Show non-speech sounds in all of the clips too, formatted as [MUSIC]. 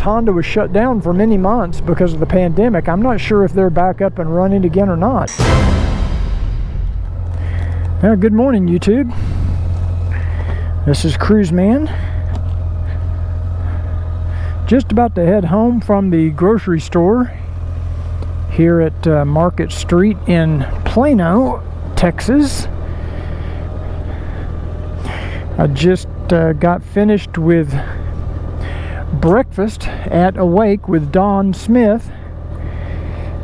Honda was shut down for many months because of the pandemic. I'm not sure if they're back up and running again or not. Well, good morning, YouTube. This is Cruiseman. Just about to head home from the grocery store here at uh, Market Street in Plano, Texas. I just uh, got finished with breakfast at Awake with Don Smith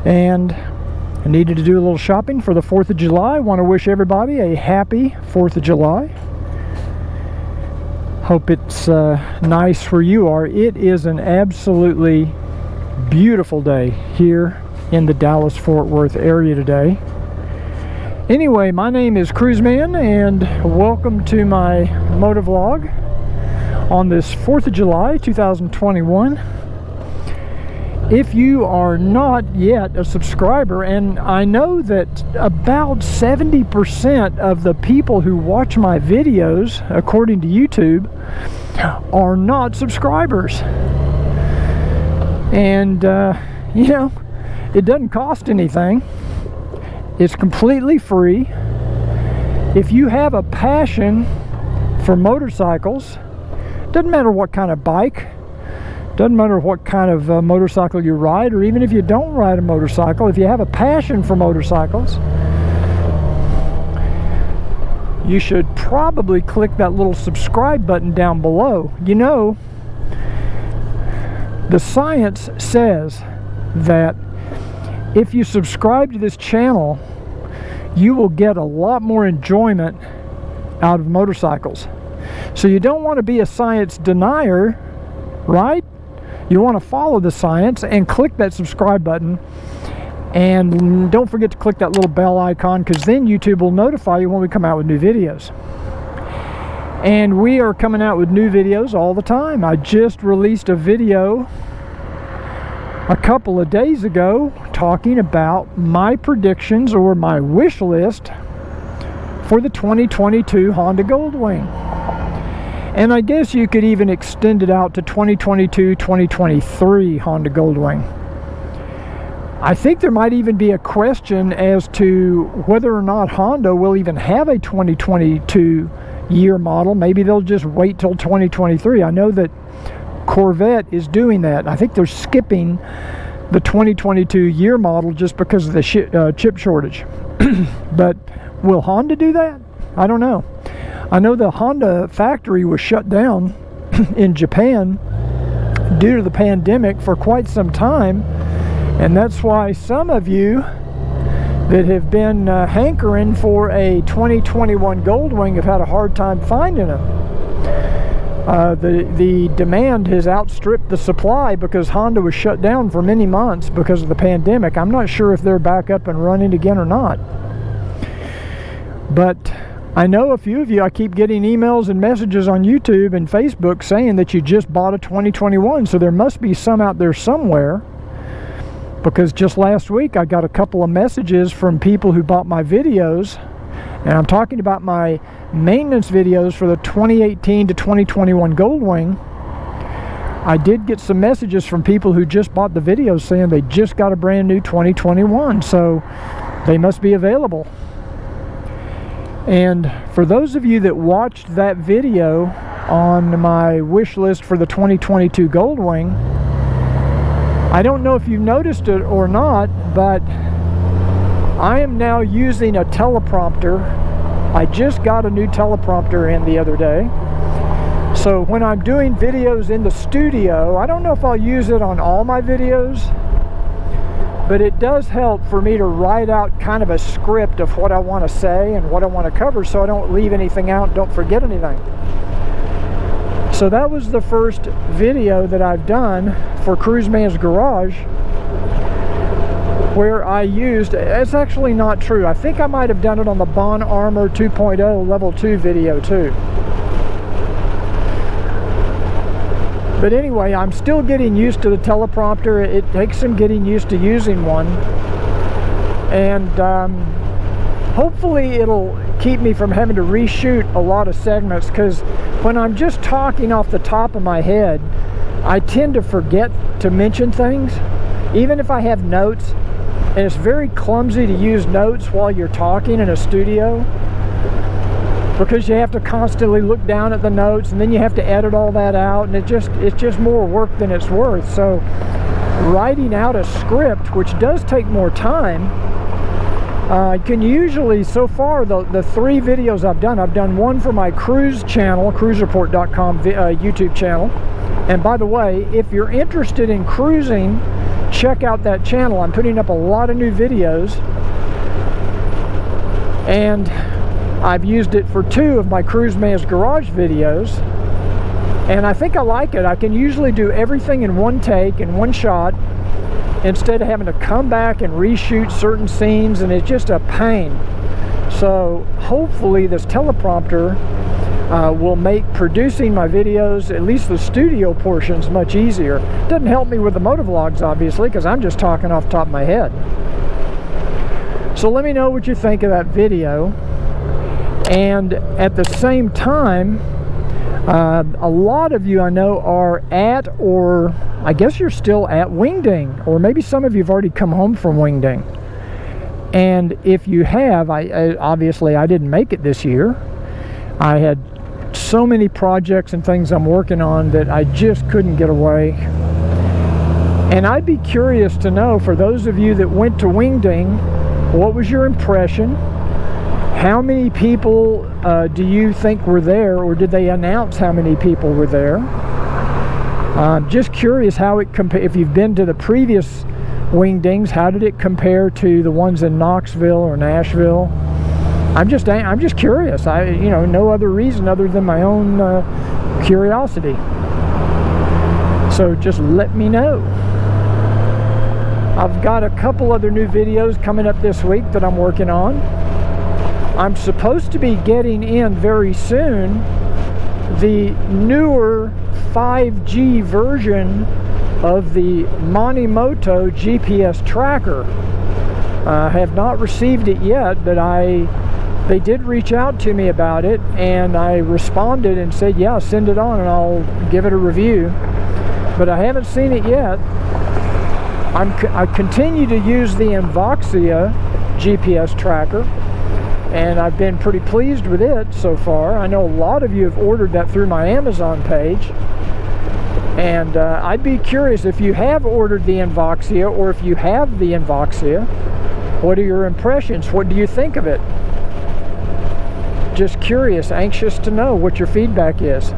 and I needed to do a little shopping for the 4th of July. I want to wish everybody a happy 4th of July. Hope it's uh, nice where you are. It is an absolutely beautiful day here in the Dallas Fort Worth area today. Anyway, my name is Cruiseman and welcome to my motovlog on this 4th of July 2021. If you are not yet a subscriber, and I know that about 70% of the people who watch my videos, according to YouTube, are not subscribers. And, uh, [LAUGHS] you know, it doesn't cost anything. It's completely free. If you have a passion for motorcycles, doesn't matter what kind of bike, doesn't matter what kind of uh, motorcycle you ride, or even if you don't ride a motorcycle, if you have a passion for motorcycles, you should probably click that little subscribe button down below. You know, the science says that if you subscribe to this channel, you will get a lot more enjoyment out of motorcycles. So you don't want to be a science denier, right? You want to follow the science and click that subscribe button. And don't forget to click that little bell icon because then YouTube will notify you when we come out with new videos. And we are coming out with new videos all the time. I just released a video a couple of days ago talking about my predictions or my wish list for the 2022 Honda Goldwing. And I guess you could even extend it out to 2022, 2023 Honda Goldwing. I think there might even be a question as to whether or not Honda will even have a 2022 year model. Maybe they'll just wait till 2023. I know that Corvette is doing that. I think they're skipping the 2022 year model just because of the uh, chip shortage. [CLEARS THROAT] but will Honda do that? I don't know. I know the Honda factory was shut down [CLEARS THROAT] in Japan due to the pandemic for quite some time. And that's why some of you that have been uh, hankering for a 2021 Goldwing have had a hard time finding them. Uh, the, the demand has outstripped the supply because Honda was shut down for many months because of the pandemic. I'm not sure if they're back up and running again or not. But I know a few of you, I keep getting emails and messages on YouTube and Facebook saying that you just bought a 2021. So there must be some out there somewhere. Because just last week I got a couple of messages from people who bought my videos and I'm talking about my maintenance videos for the 2018 to 2021 Goldwing. I did get some messages from people who just bought the videos saying they just got a brand new 2021, so they must be available. And for those of you that watched that video on my wish list for the 2022 Goldwing, I don't know if you noticed it or not, but I am now using a teleprompter. I just got a new teleprompter in the other day. So when I'm doing videos in the studio, I don't know if I'll use it on all my videos, but it does help for me to write out kind of a script of what I want to say and what I want to cover so I don't leave anything out, don't forget anything. So that was the first video that I've done for Cruiseman's Garage where I used, it's actually not true. I think I might have done it on the Bohn Armor 2.0 level 2 video too. But anyway, I'm still getting used to the teleprompter. It takes some getting used to using one. And um, hopefully it'll keep me from having to reshoot a lot of segments because when I'm just talking off the top of my head, I tend to forget to mention things, even if I have notes. And it's very clumsy to use notes while you're talking in a studio because you have to constantly look down at the notes and then you have to edit all that out and it just it's just more work than it's worth. So writing out a script which does take more time uh, can usually so far the, the three videos I've done I've done one for my cruise channel cruisereport.com uh, YouTube channel. And by the way if you're interested in cruising check out that channel. I'm putting up a lot of new videos. And I've used it for two of my Cruiseman's Garage videos and I think I like it. I can usually do everything in one take, in one shot, instead of having to come back and reshoot certain scenes and it's just a pain. So hopefully this teleprompter uh, will make producing my videos, at least the studio portions, much easier. Doesn't help me with the motovlogs, obviously, because I'm just talking off the top of my head. So let me know what you think of that video and at the same time uh, a lot of you I know are at or I guess you're still at Wingding or maybe some of you have already come home from Wingding. And if you have I, I obviously I didn't make it this year. I had so many projects and things I'm working on that I just couldn't get away. And I'd be curious to know for those of you that went to Wingding what was your impression how many people uh, do you think were there, or did they announce how many people were there? Uh, just curious how it compare. If you've been to the previous Wingdings, how did it compare to the ones in Knoxville or Nashville? I'm just I'm just curious. I you know no other reason other than my own uh, curiosity. So just let me know. I've got a couple other new videos coming up this week that I'm working on. I'm supposed to be getting in very soon the newer 5G version of the Monimoto GPS tracker. I uh, have not received it yet, but I they did reach out to me about it and I responded and said, yeah, send it on and I'll give it a review. But I haven't seen it yet. I'm, I continue to use the Invoxia GPS tracker and I've been pretty pleased with it so far. I know a lot of you have ordered that through my Amazon page. And uh, I'd be curious if you have ordered the Invoxia or if you have the Invoxia, what are your impressions? What do you think of it? Just curious, anxious to know what your feedback is.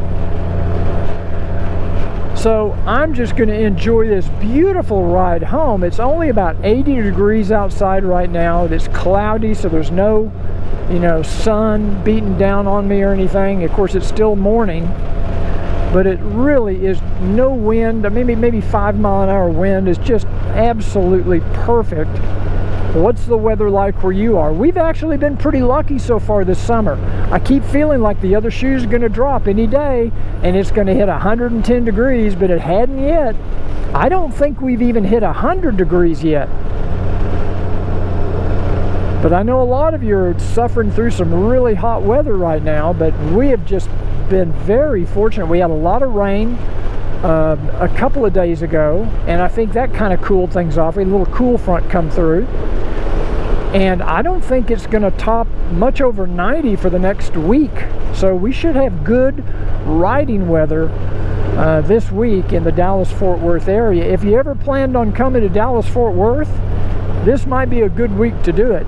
So I'm just going to enjoy this beautiful ride home. It's only about 80 degrees outside right now. It's cloudy, so there's no you know, sun beating down on me or anything. Of course, it's still morning, but it really is no wind. Maybe maybe five mile an hour wind is just absolutely perfect. What's the weather like where you are? We've actually been pretty lucky so far this summer. I keep feeling like the other shoe is going to drop any day and it's going to hit 110 degrees, but it hadn't yet. I don't think we've even hit 100 degrees yet. But I know a lot of you are suffering through some really hot weather right now, but we have just been very fortunate. We had a lot of rain uh, a couple of days ago, and I think that kind of cooled things off. We had a little cool front come through. And I don't think it's going to top much over 90 for the next week. So we should have good riding weather uh, this week in the Dallas-Fort Worth area. If you ever planned on coming to Dallas-Fort Worth, this might be a good week to do it.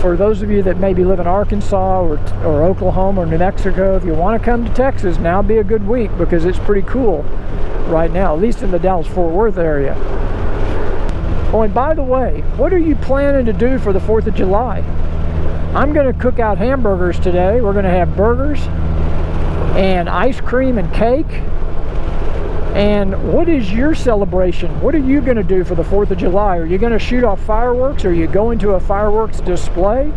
For those of you that maybe live in Arkansas or, or Oklahoma or New Mexico, if you want to come to Texas, now be a good week because it's pretty cool right now, at least in the Dallas-Fort Worth area. Oh, and by the way, what are you planning to do for the 4th of July? I'm going to cook out hamburgers today. We're going to have burgers and ice cream and cake and what is your celebration? What are you going to do for the 4th of July? Are you going to shoot off fireworks? Are you going to a fireworks display?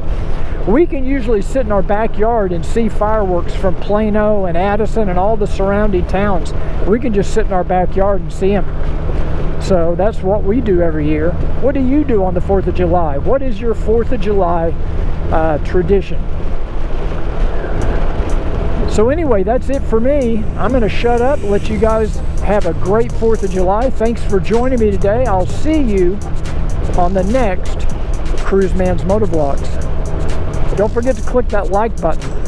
We can usually sit in our backyard and see fireworks from Plano and Addison and all the surrounding towns. We can just sit in our backyard and see them. So that's what we do every year. What do you do on the 4th of July? What is your 4th of July uh, tradition? So anyway, that's it for me. I'm going to shut up, let you guys Have a great 4th of July. Thanks for joining me today. I'll see you on the next Cruiseman's Motovlogs. Don't forget to click that like button.